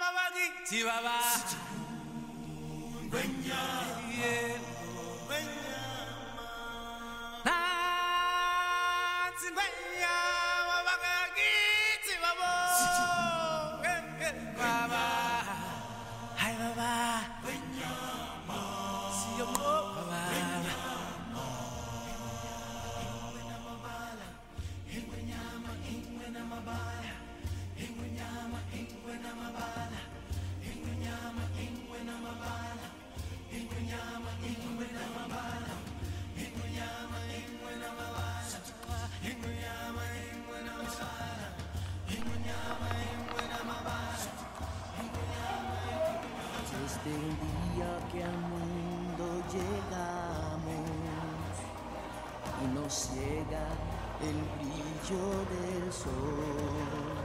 Mabagi Chivaba Benya Benya Benya ciega el brillo del sol.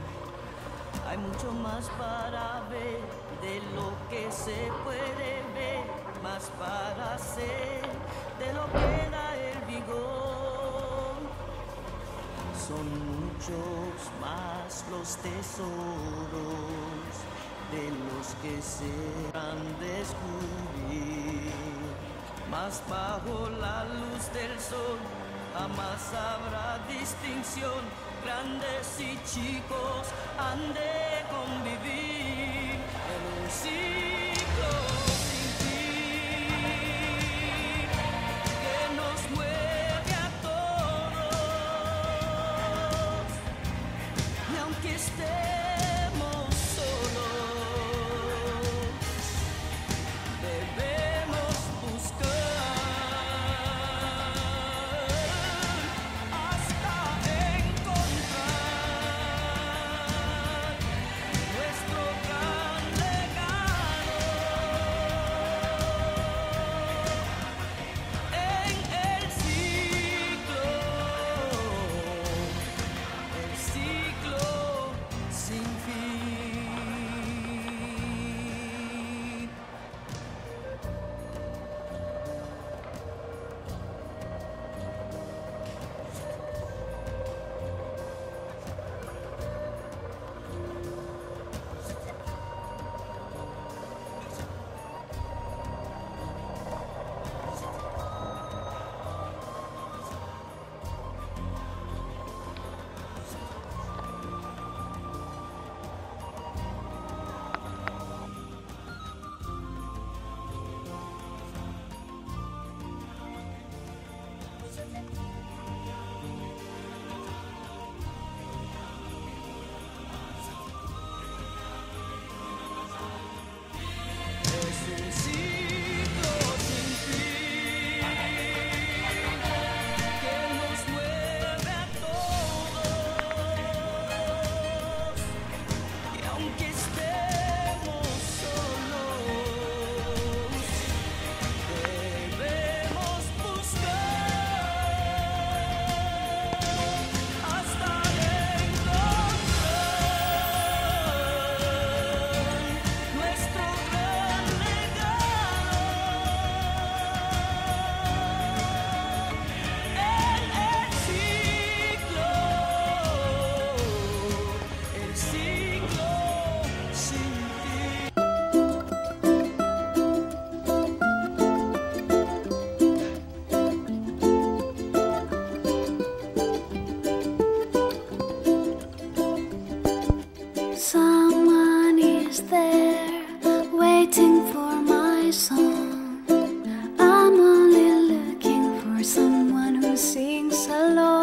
Hay mucho más para ver de lo que se puede ver, más para hacer de lo que da el vigor. Son muchos más los tesoros de los que se han descubierto más bajo la luz del sol jamás habrá distinción, grandes y chicos han de convivir. Hello.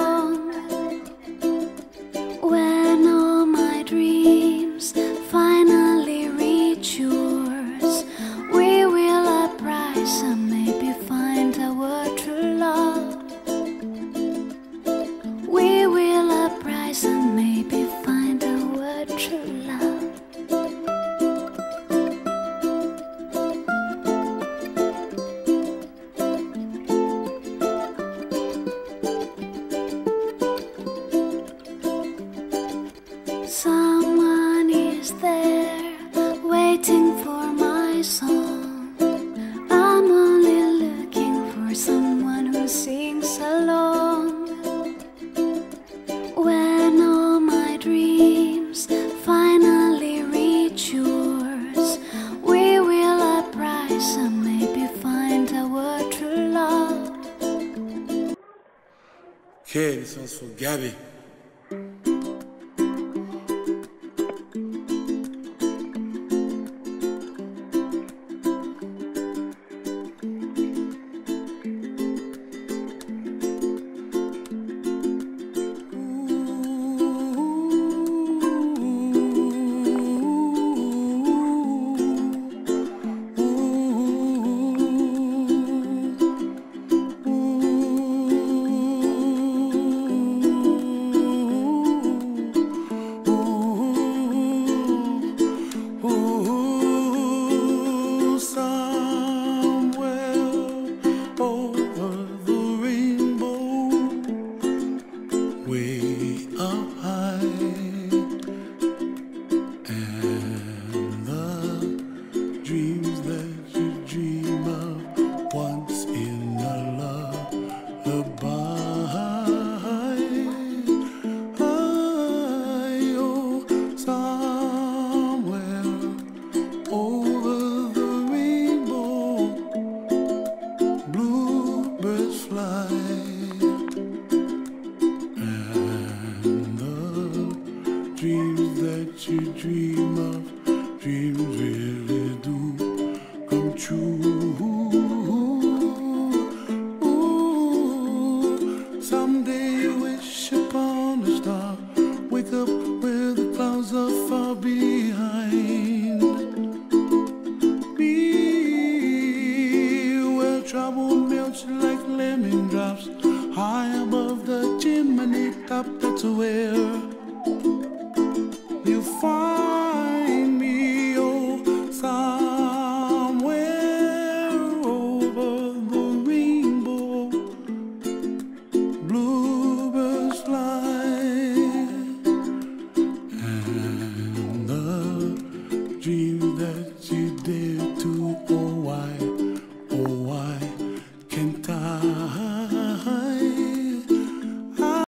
Kei, Missão Gabi. You dream of, dreams really do come true. Ooh, someday you wish upon a star, wake up where the clouds are far behind